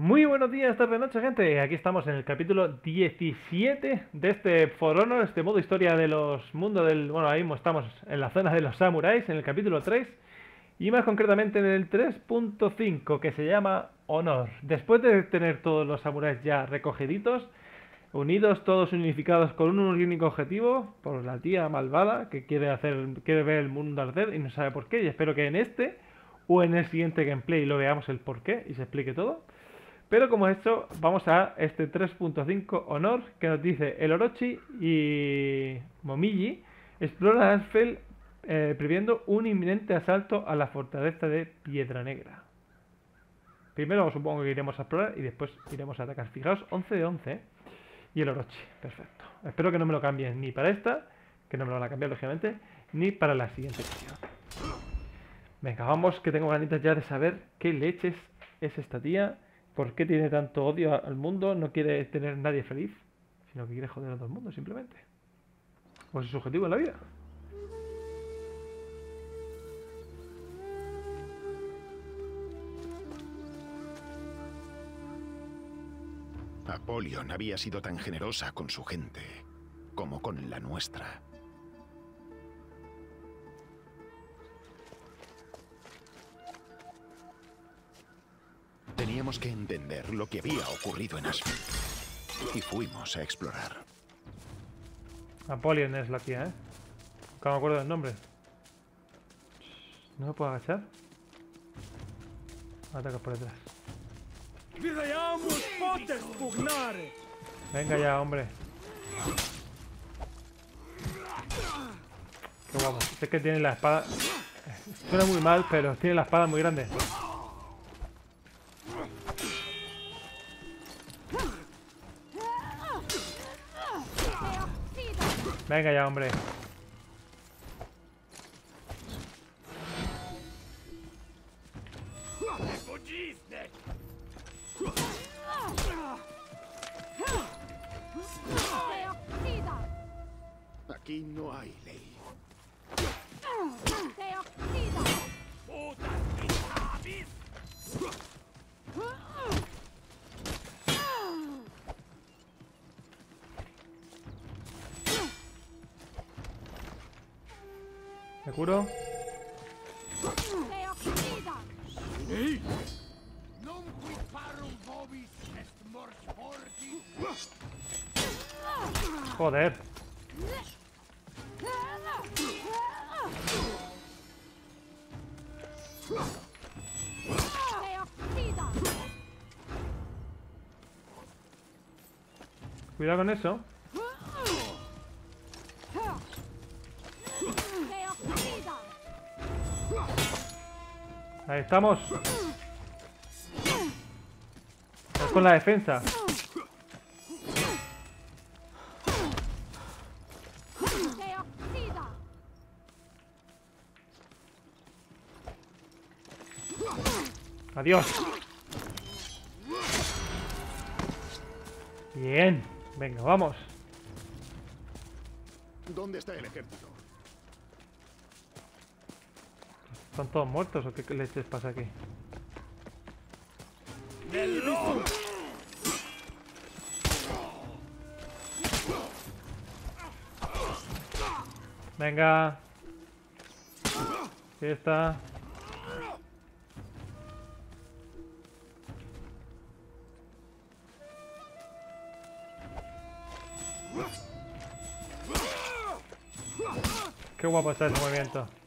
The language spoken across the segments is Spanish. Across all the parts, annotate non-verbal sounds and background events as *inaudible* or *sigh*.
Muy buenos días, tarde, noche, gente. Aquí estamos en el capítulo 17 de este For Honor, este modo historia de los mundos del... Bueno, ahí mismo estamos en la zona de los samuráis, en el capítulo 3. Y más concretamente en el 3.5, que se llama Honor. Después de tener todos los samuráis ya recogiditos, unidos, todos unificados con un único objetivo, por la tía malvada que quiere hacer, quiere ver el mundo arder y no sabe por qué. Y espero que en este o en el siguiente gameplay lo veamos el por qué y se explique todo. Pero como esto, vamos a este 3.5 Honor que nos dice el Orochi y Momiji explora Asfel eh, previendo un inminente asalto a la fortaleza de Piedra Negra. Primero supongo que iremos a explorar y después iremos a atacar. Fijaos, 11 de 11 ¿eh? y el Orochi. Perfecto. Espero que no me lo cambien ni para esta, que no me lo van a cambiar lógicamente, ni para la siguiente misión. Venga, vamos que tengo ganitas ya de saber qué leches es esta tía ¿Por qué tiene tanto odio al mundo? No quiere tener nadie feliz, sino que quiere joder a todo el mundo, simplemente. Pues es su objetivo en la vida. Apolion había sido tan generosa con su gente como con la nuestra. Teníamos que entender lo que había ocurrido en Aspen. Y fuimos a explorar. Apolion es la tía, ¿eh? No me acuerdo del nombre. ¿No me puedo agachar? Ataca por detrás. Venga ya, hombre. Qué guapo. Es que tiene la espada... Suena muy mal, pero tiene la espada muy grande. Venga ya, hombre. ¿Me curo? Joder. Cuidado con eso. Ahí estamos. Con la defensa. Adiós. Bien. Venga, vamos. ¿Dónde está el ejército? ¿Están todos muertos o qué leches pasa aquí? Venga. Ahí está. Qué guapo está ese movimiento.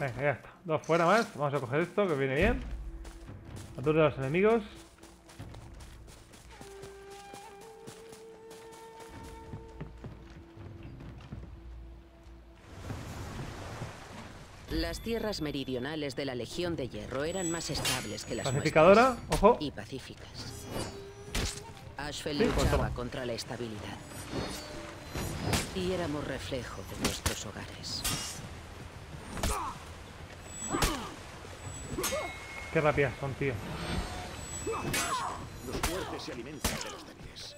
Venga, ya está. Dos fuera más. Vamos a coger esto, que viene bien. Aturde a los enemigos. Las tierras meridionales de la Legión de Hierro eran más estables que las Pacificadora, ojo. y pacíficas. Ashfeld Sí, pues luchaba contra la estabilidad. Y éramos reflejo de nuestros hogares. Qué rápidas son, tío. Los fuertes se alimentan de los débiles.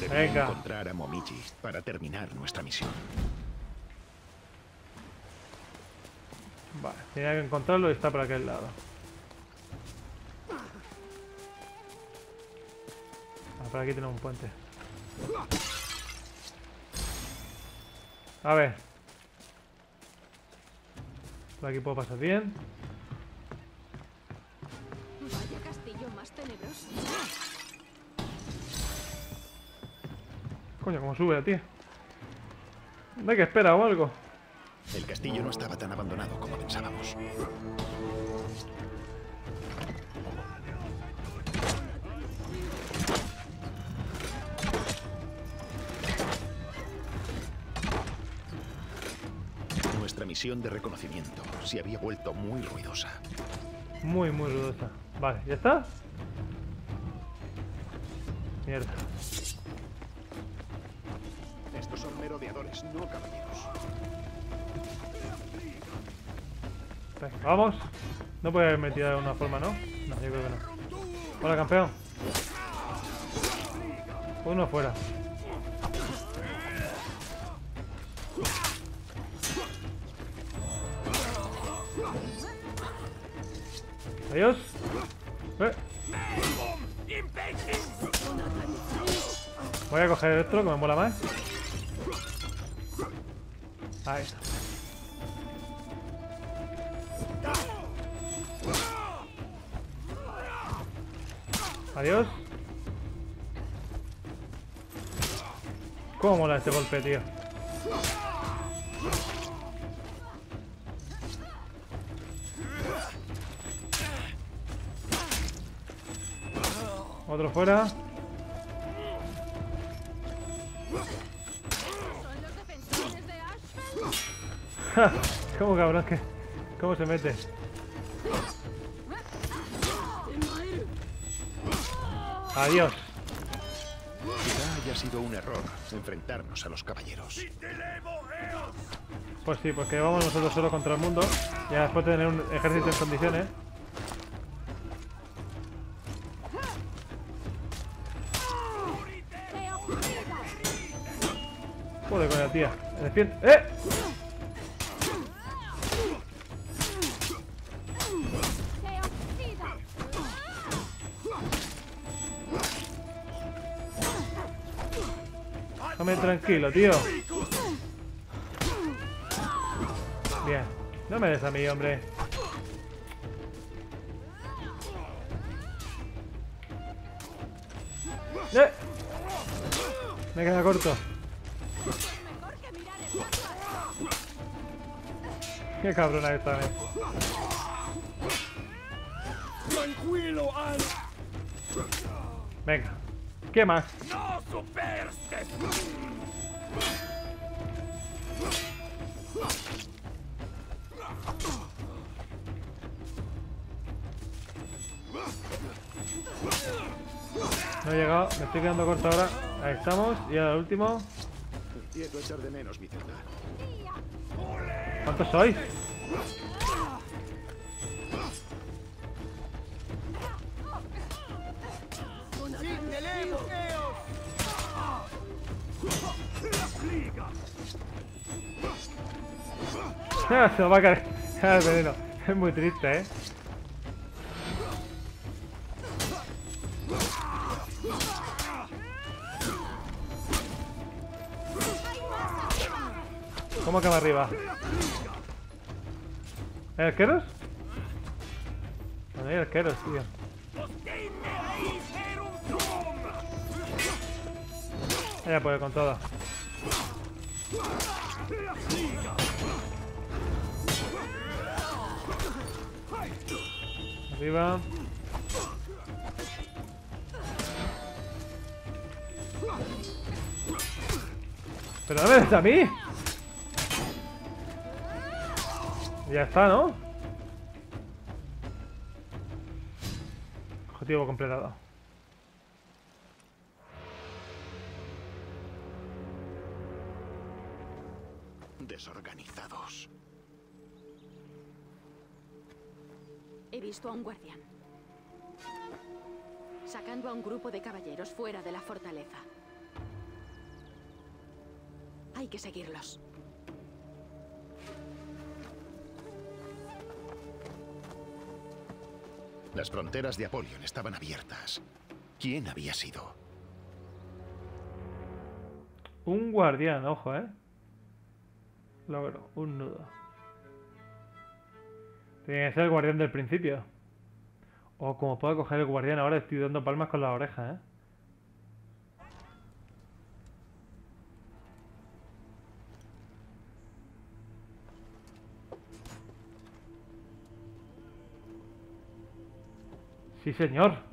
Debemos encontrar a Momichi para terminar nuestra misión. Vale, tenía que encontrarlo y está por aquel lado. Por aquí tenemos un puente. A ver. Por aquí puedo pasar bien. Vaya castillo más tenebroso. Coño, como sube, tío. ¿De que espera o algo? El castillo no estaba tan abandonado como pensábamos. Misión de reconocimiento se había vuelto muy ruidosa. Muy, muy rudosa. Vale, ¿ya está? Mierda. Estos son merodeadores, no caballeros. Venga, vamos. No puede haber metido de una forma, ¿no? No, yo creo que no. Hola, campeón. Uno fuera. Adiós. Eh. Voy a coger esto, que me mola más. Ahí está. Adiós. ¿Cómo mola este golpe, tío? Otro fuera. Ja, *laughs* ¿Cómo cabrón que? ¿Cómo se mete? Adiós. Quizá haya sido un error enfrentarnos a los caballeros. Pues sí, porque vamos nosotros solo contra el mundo. Y después de tener un ejército en condiciones. Joder con la tía. Defiende. ¡Eh! Dame tranquilo, tío. Bien. No me des a mí, hombre. ¡Eh! Me queda corto. Qué cabrona esta, eh. Venga. ¿Qué más? No he llegado, me estoy quedando corto ahora. Ahí estamos. Y ahora el último. Empiezo a echar de menos mi celda. ¿Cuántos sois? *laughs* Se lo va a caer el veneno. Es muy triste, ¿eh? ¿Cómo que va arriba? ¿Hay arqueros? No hay arqueros, tío. Ya puede con todo. Arriba. Pero no me des a mí. Ya está, ¿no? Objetivo completado. Desorganizados. He visto a un guardián. Sacando a un grupo de caballeros fuera de la fortaleza. Hay que seguirlos. Las fronteras de Apolion estaban abiertas. ¿Quién había sido? Un guardián, ojo, ¿eh? Logro, un nudo. Tiene que ser el guardián del principio. O como puedo coger el guardián ahora, estoy dando palmas con la oreja, ¿eh? Sí, señor.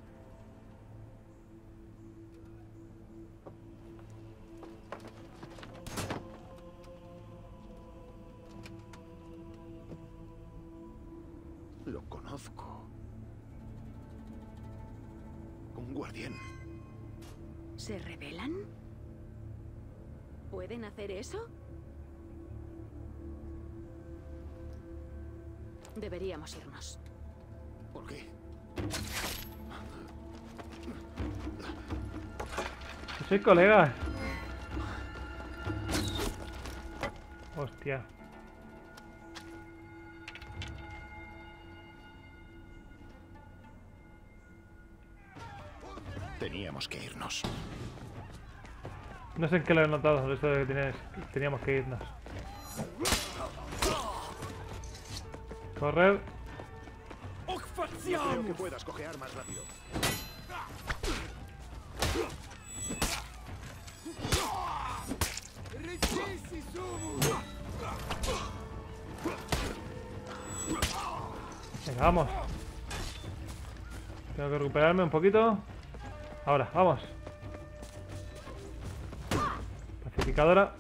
Colega. Hostia. Teníamos que irnos. No sé en qué lo he notado, esto de que tienes- teníamos que irnos. Correr. Creo que puedas cojear más rápido. Venga, vamos. Tengo que recuperarme un poquito. Ahora, vamos. Pacificadora.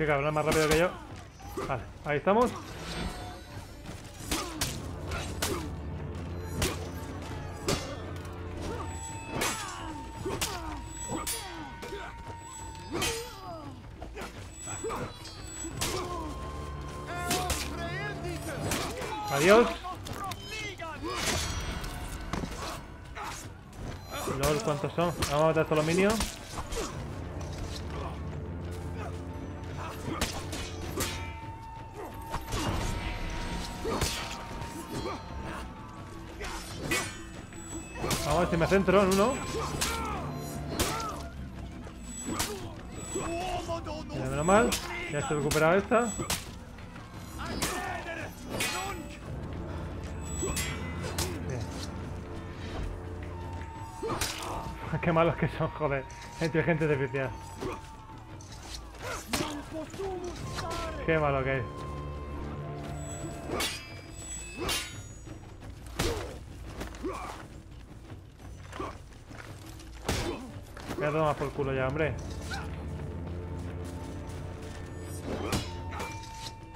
Qué cabrón, más rápido que yo. Vale, ahí estamos. Adiós. Lol, ¿cuántos son? Vamos a matar a todos los minions. Me centro en uno. Mira, menos mal. Ya ha recuperado esta. Qué malos que son, joder. Inteligencia artificial. Qué malo que es. A tomar por culo ya, hombre.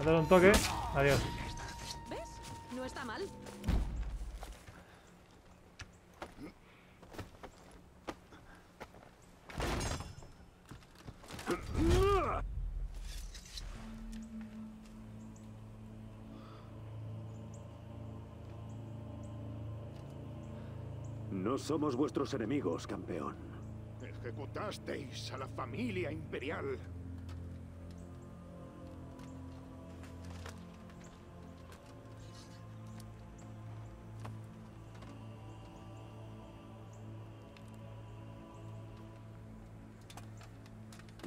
Dar un toque. Adiós. ¿Ves? No está mal. No somos vuestros enemigos, campeón. Ejecutasteis a la familia imperial.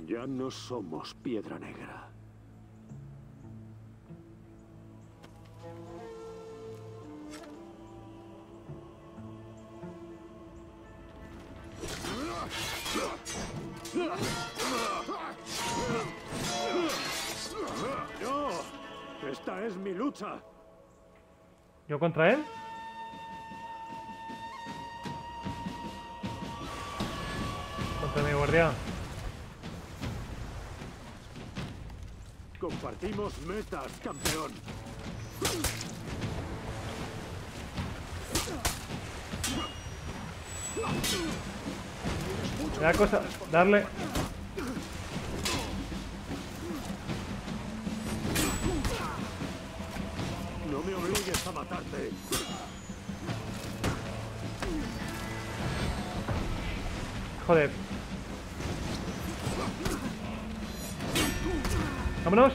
Ya no somos piedra negra. Es mi lucha! ¿Yo contra él? Contra mi guardián. Compartimos metas, campeón. La cosa, darle. Joder. Vámonos.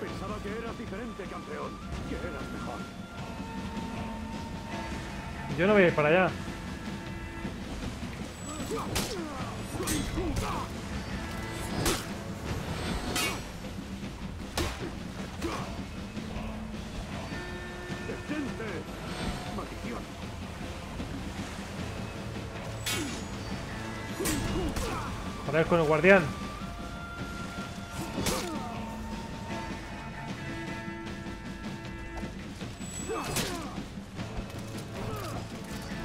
Pensaba que eras diferente, campeón. Que eras mejor. Yo no voy a ir para allá. Joder con el guardián.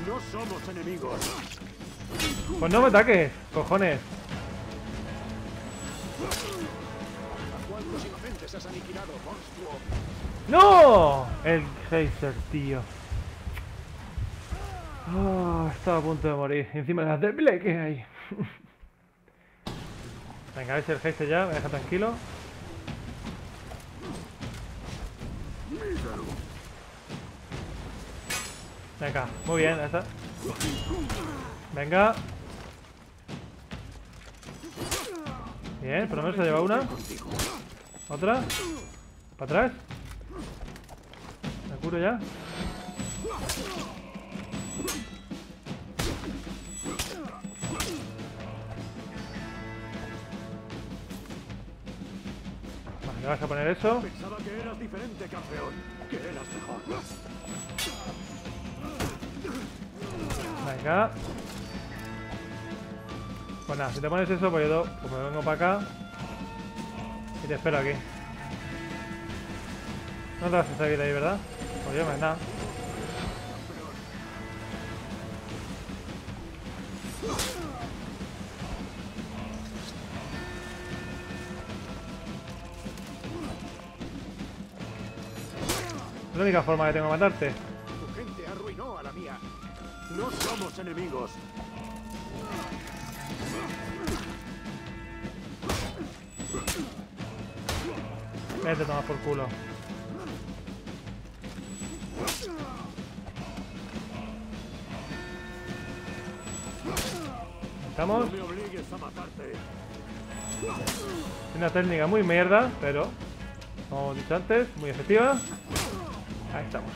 No somos enemigos. Pues no me ataques, cojones. ¿A cuántos inocentes has aniquilado, monstruo? ¡No! El Geyser, tío. Oh, estaba a punto de morir. Encima de las débiles que hay. *laughs* Venga, a ver si el Geyser ya me deja tranquilo. Venga, muy bien, ya está. Venga. Bien, por lo menos se lleva una. Otra. Para atrás. Me curo ya. Le vas a poner eso. Pensaba que eras diferente, campeón. Que eras mejor. Venga. Pues nada, si te pones eso, pues yo pues me vengo para acá. Y te espero aquí. No te vas a salir de ahí, ¿verdad? Pues yo, pues nada. Es la única forma que tengo de matarte. Tu gente arruinó a la mía. No somos enemigos. Vete a tomar por culo. Estamos. No. Una técnica muy mierda, pero como hemos dicho antes, muy efectiva. Ahí estamos.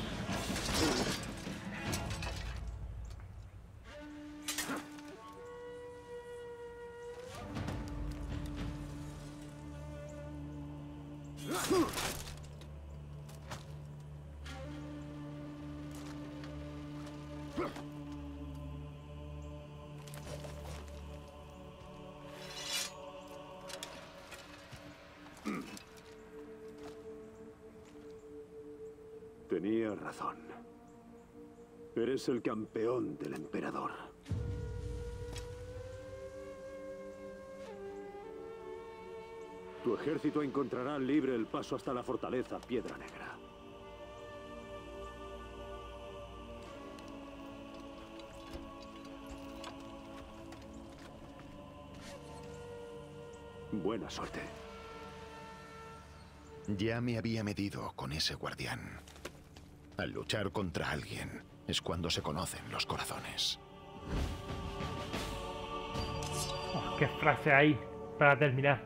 Eres el campeón del emperador. Tu ejército encontrará libre el paso hasta la fortaleza Piedra Negra. Buena suerte. Ya me había medido con ese guardián. Al luchar contra alguien es cuando se conocen los corazones. Oh, qué frase ahí para terminar.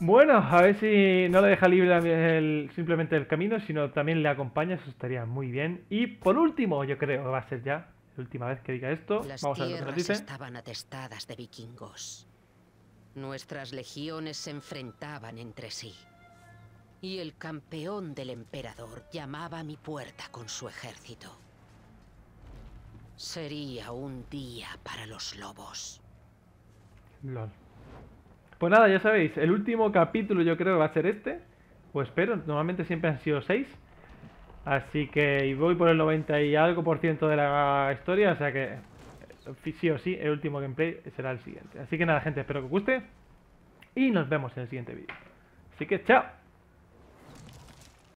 Bueno, a ver si no le deja libre el- simplemente el camino, sino también le acompaña, eso estaría muy bien. Y por último, yo creo que va a ser ya la última vez que diga esto. Las Vamos a ver lo que nos tierras dice. estaban atestadas de vikingos. Nuestras legiones se enfrentaban entre sí. Y el campeón del emperador llamaba a mi puerta con su ejército. Sería un día para los lobos. Lol. Pues nada, ya sabéis, el último capítulo yo creo va a ser este. O espero, normalmente siempre han sido 6. Así que voy por el 90 y algo por ciento de la historia, o sea que eh, sí o sí, el último gameplay será el siguiente. Así que nada, gente, espero que os guste. y nos vemos en el siguiente vídeo. Así que chao.